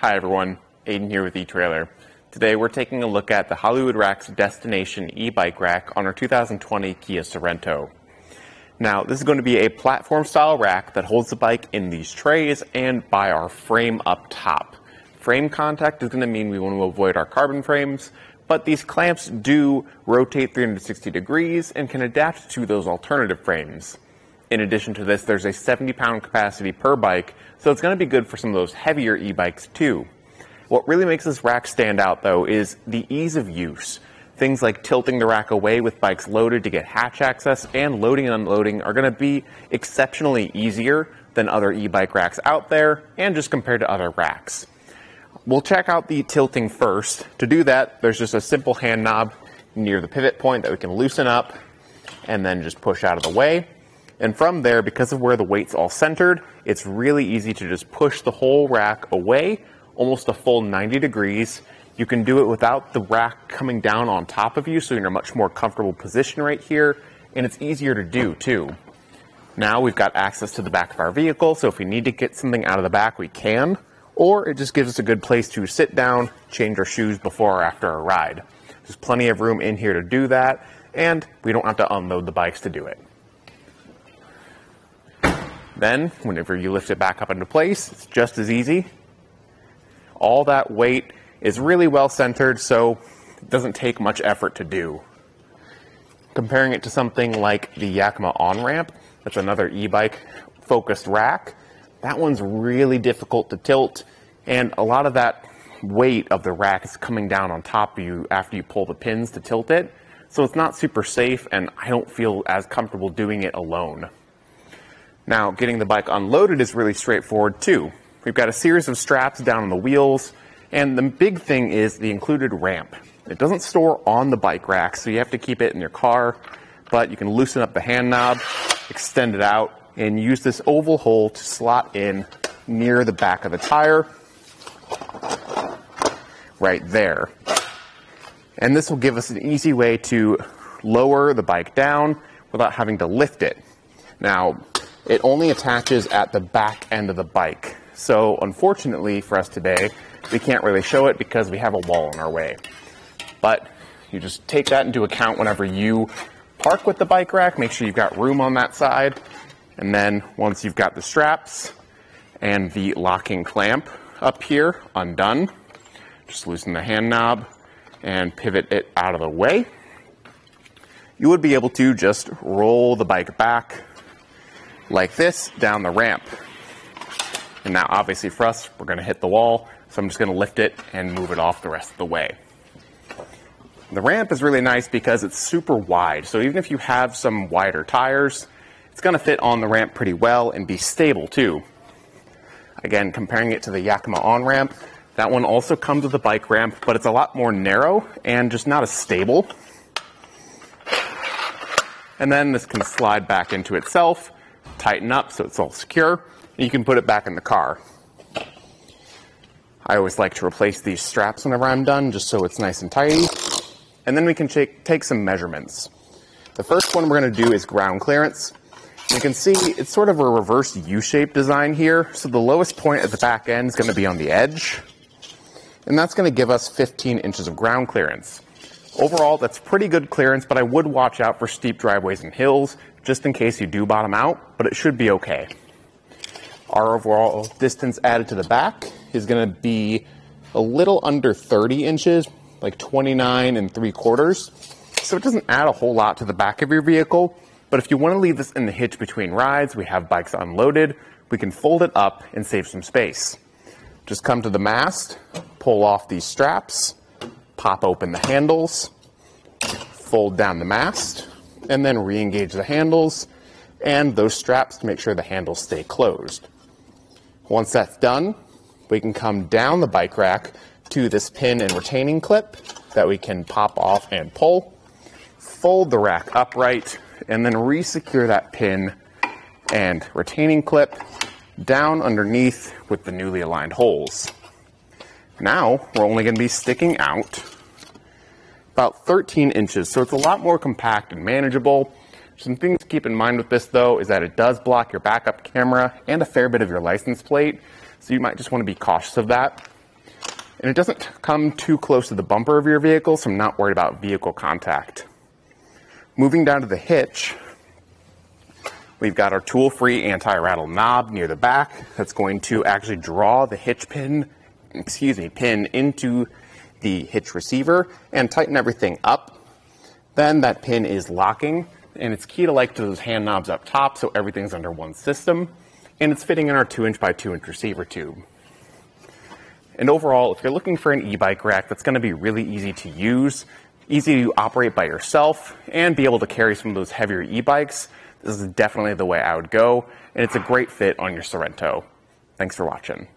Hi everyone, Aiden here with eTrailer. Today we're taking a look at the Hollywood Racks Destination e-bike rack on our 2020 Kia Sorento. Now this is going to be a platform style rack that holds the bike in these trays and by our frame up top. Frame contact is going to mean we want to avoid our carbon frames, but these clamps do rotate 360 degrees and can adapt to those alternative frames. In addition to this, there's a 70 pound capacity per bike, so it's going to be good for some of those heavier e-bikes too. What really makes this rack stand out though is the ease of use. Things like tilting the rack away with bikes loaded to get hatch access and loading and unloading are going to be exceptionally easier than other e-bike racks out there and just compared to other racks. We'll check out the tilting first. To do that, there's just a simple hand knob near the pivot point that we can loosen up and then just push out of the way. And from there, because of where the weight's all centered, it's really easy to just push the whole rack away almost a full 90 degrees. You can do it without the rack coming down on top of you, so you're in a much more comfortable position right here, and it's easier to do too. Now we've got access to the back of our vehicle, so if we need to get something out of the back, we can, or it just gives us a good place to sit down, change our shoes before or after a ride. There's plenty of room in here to do that, and we don't have to unload the bikes to do it. Then, whenever you lift it back up into place, it's just as easy. All that weight is really well centered, so it doesn't take much effort to do. Comparing it to something like the Yakima on-ramp, that's another e-bike focused rack, that one's really difficult to tilt, and a lot of that weight of the rack is coming down on top of you after you pull the pins to tilt it. So it's not super safe, and I don't feel as comfortable doing it alone. Now, getting the bike unloaded is really straightforward too. We've got a series of straps down on the wheels, and the big thing is the included ramp. It doesn't store on the bike rack, so you have to keep it in your car, but you can loosen up the hand knob, extend it out, and use this oval hole to slot in near the back of the tire, right there. And this will give us an easy way to lower the bike down without having to lift it. Now, it only attaches at the back end of the bike. So unfortunately for us today, we can't really show it because we have a wall in our way. But you just take that into account whenever you park with the bike rack, make sure you've got room on that side. And then once you've got the straps and the locking clamp up here undone, just loosen the hand knob and pivot it out of the way. You would be able to just roll the bike back like this down the ramp. And now obviously for us, we're gonna hit the wall, so I'm just gonna lift it and move it off the rest of the way. The ramp is really nice because it's super wide, so even if you have some wider tires, it's gonna fit on the ramp pretty well and be stable too. Again, comparing it to the Yakima on-ramp, that one also comes with a bike ramp, but it's a lot more narrow and just not as stable. And then this can slide back into itself tighten up so it's all secure, and you can put it back in the car. I always like to replace these straps whenever I'm done, just so it's nice and tidy. And then we can take, take some measurements. The first one we're going to do is ground clearance. You can see it's sort of a reverse U-shaped design here. So the lowest point at the back end is going to be on the edge. And that's going to give us 15 inches of ground clearance. Overall, that's pretty good clearance, but I would watch out for steep driveways and hills just in case you do bottom out, but it should be okay. Our overall distance added to the back is going to be a little under 30 inches, like 29 and 3 quarters. So it doesn't add a whole lot to the back of your vehicle, but if you want to leave this in the hitch between rides, we have bikes unloaded, we can fold it up and save some space. Just come to the mast, pull off these straps, pop open the handles, fold down the mast, and then re-engage the handles and those straps to make sure the handles stay closed. Once that's done, we can come down the bike rack to this pin and retaining clip that we can pop off and pull, fold the rack upright, and then re-secure that pin and retaining clip down underneath with the newly aligned holes. Now we're only going to be sticking out about 13 inches, so it's a lot more compact and manageable. Some things to keep in mind with this though is that it does block your backup camera and a fair bit of your license plate, so you might just want to be cautious of that. And it doesn't come too close to the bumper of your vehicle, so I'm not worried about vehicle contact. Moving down to the hitch, we've got our tool-free anti-rattle knob near the back that's going to actually draw the hitch pin, excuse me, pin into the hitch receiver and tighten everything up. Then that pin is locking and it's key to like to those hand knobs up top so everything's under one system and it's fitting in our 2 inch by 2 inch receiver tube. And overall, if you're looking for an e-bike rack that's going to be really easy to use, easy to operate by yourself, and be able to carry some of those heavier e-bikes, this is definitely the way I would go, and it's a great fit on your Sorento. Thanks for watching.